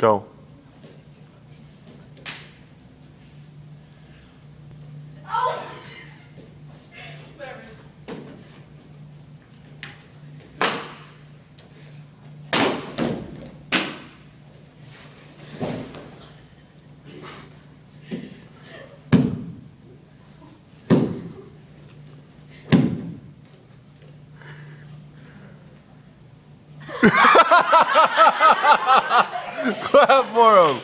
Go. Clap for him.